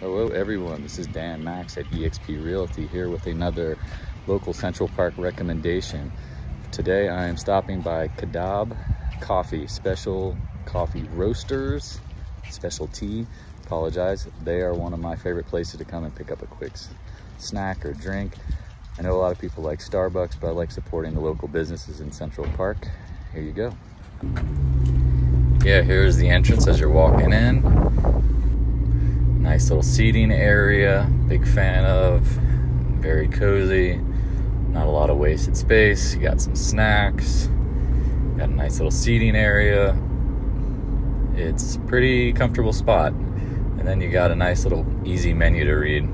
Hello everyone, this is Dan Max at eXp Realty here with another local Central Park recommendation. Today I am stopping by Kabod Coffee, special coffee roasters, special tea, apologize. They are one of my favorite places to come and pick up a quick snack or drink. I know a lot of people like Starbucks, but I like supporting the local businesses in Central Park. Here you go. Yeah, here's the entrance as you're walking in Nice little seating area, big fan of. Very cozy, not a lot of wasted space. You got some snacks, got a nice little seating area. It's pretty comfortable spot. And then you got a nice little easy menu to read.